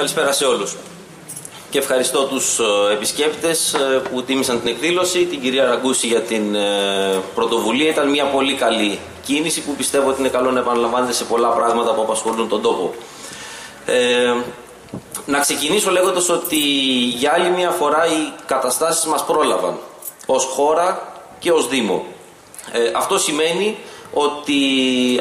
Καλησπέρα σε όλους. Και ευχαριστώ τους ε, επισκέπτες ε, που τίμησαν την εκδήλωση, την κυρία Ραγκούση για την ε, πρωτοβουλία. Ήταν μια πολύ καλή κίνηση που πιστεύω ότι είναι καλό να επαναλαμβάνεται σε πολλά πράγματα που απασχολούν τον τόπο. Ε, να ξεκινήσω λέγοντας ότι για άλλη μια φορά οι καταστάσεις μας πρόλαβαν ως χώρα και ως Δήμο. Ε, αυτό σημαίνει ότι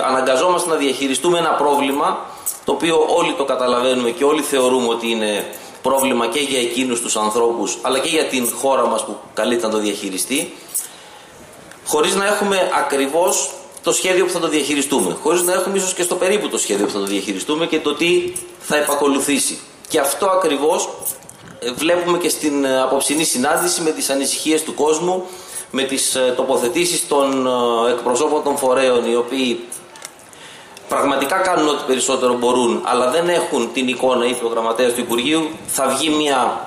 αναγκαζόμαστε να διαχειριστούμε ένα πρόβλημα το οποίο όλοι το καταλαβαίνουμε και όλοι θεωρούμε ότι είναι πρόβλημα και για εκείνους τους ανθρώπους αλλά και για την χώρα μας που καλείται να το διαχειριστεί χωρίς να έχουμε ακριβώς το σχέδιο που θα το διαχειριστούμε. Χωρίς να έχουμε ίσως και στο περίπου το σχέδιο που θα το διαχειριστούμε και το τι θα επακολουθήσει. Και αυτό ακριβώς ε, βλέπουμε και στην ε, απόψινή συνάντηση με τις ανησυχίες του κόσμου με τις ε, τοποθετήσεις των εκπροσώπων των φορέων οι οποίοι πραγματικά κάνουν ό,τι περισσότερο μπορούν, αλλά δεν έχουν την εικόνα ή ο γραμματέα του Υπουργείου, θα βγει μια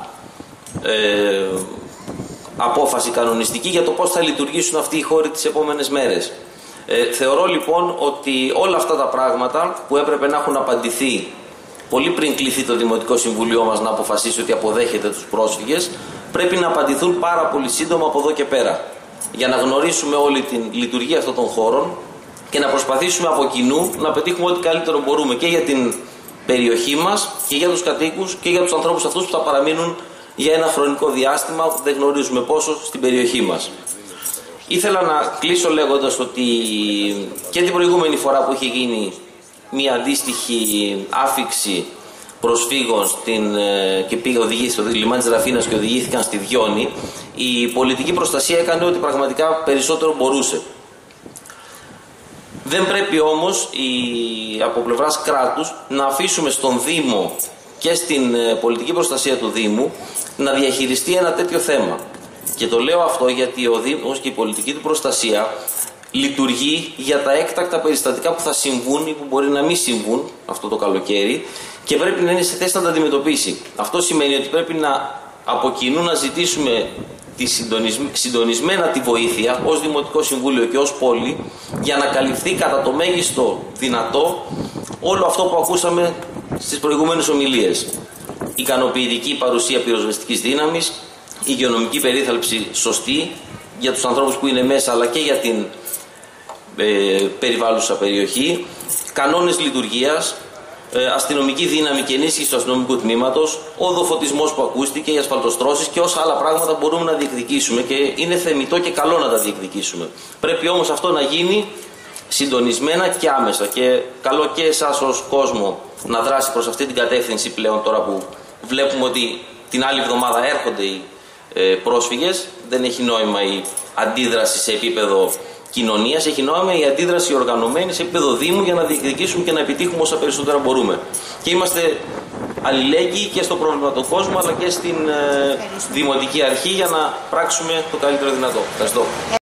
ε, απόφαση κανονιστική για το πώς θα λειτουργήσουν αυτοί οι χώροι τις επόμενες μέρες. Ε, θεωρώ λοιπόν ότι όλα αυτά τα πράγματα που έπρεπε να έχουν απαντηθεί πολύ πριν κληθεί το Δημοτικό Συμβουλίο μας να αποφασίσει ότι αποδέχεται τους πρόσφυγες, πρέπει να απαντηθούν πάρα πολύ σύντομα από εδώ και πέρα. Για να γνωρίσουμε όλη την λειτουργία αυτών των χώρων, και να προσπαθήσουμε από κοινού να πετύχουμε ό,τι καλύτερο μπορούμε και για την περιοχή μας και για τους κατοίκους και για τους ανθρώπους αυτούς που θα παραμείνουν για ένα χρονικό διάστημα που δεν γνωρίζουμε πόσο στην περιοχή μας. Ήθελα να κλείσω λέγοντας ότι και την προηγούμενη φορά που είχε γίνει μια αντίστοιχη άφηξη προσφύγων στην, ε, και πήγε οδηγήσει στο λιμάνι της Ραφίνας και οδηγήθηκαν στη Διόνη η πολιτική προστασία έκανε ότι πραγματικά περισσότερο μπορούσε. Δεν πρέπει όμως η, από πλευράς κράτους να αφήσουμε στον Δήμο και στην ε, πολιτική προστασία του Δήμου να διαχειριστεί ένα τέτοιο θέμα. Και το λέω αυτό γιατί ο Δήμος και η πολιτική του προστασία λειτουργεί για τα έκτακτα περιστατικά που θα συμβούν ή που μπορεί να μην συμβούν αυτό το καλοκαίρι και πρέπει να είναι σε θέση να τα αντιμετωπίσει. Αυτό σημαίνει ότι πρέπει να από κοινού να ζητήσουμε τη συντονισμένα τη βοήθεια ως Δημοτικό Συμβούλιο και ως πόλη για να καλυφθεί κατά το μέγιστο δυνατό όλο αυτό που ακούσαμε στις προηγούμενες ομιλίες. Ικανοποιητική παρουσία πυροσβεστικής δύναμης, υγειονομική περίθαλψη σωστή για τους ανθρώπους που είναι μέσα αλλά και για την ε, περιβάλλουσα περιοχή, κανόνες λειτουργίας, ε, αστυνομική δύναμη και ενίσχυση του αστυνομικού τμήματος, ο δοφωτισμός που ακούστηκε, οι ασφαλτοστρώσεις και όσα άλλα πράγματα μπορούμε να διεκδικήσουμε και είναι θεμητό και καλό να τα διεκδικήσουμε. Πρέπει όμως αυτό να γίνει συντονισμένα και άμεσα και καλό και εσάς ως κόσμο να δράσει προς αυτή την κατεύθυνση πλέον τώρα που βλέπουμε ότι την άλλη εβδομάδα έρχονται οι ε, πρόσφυγες δεν έχει νόημα η αντίδραση σε επίπεδο κοινωνίας έχει νόημα η αντίδραση οργανωμένη σε επίπεδο Δήμου για να διεκδικήσουμε και να επιτύχουμε όσα περισσότερα μπορούμε. Και είμαστε αλληλέγγυοι και στο πρόβλημα του κόσμου αλλά και στην ε, Δημοτική Αρχή για να πράξουμε το καλύτερο δυνατό. Ευχαριστώ.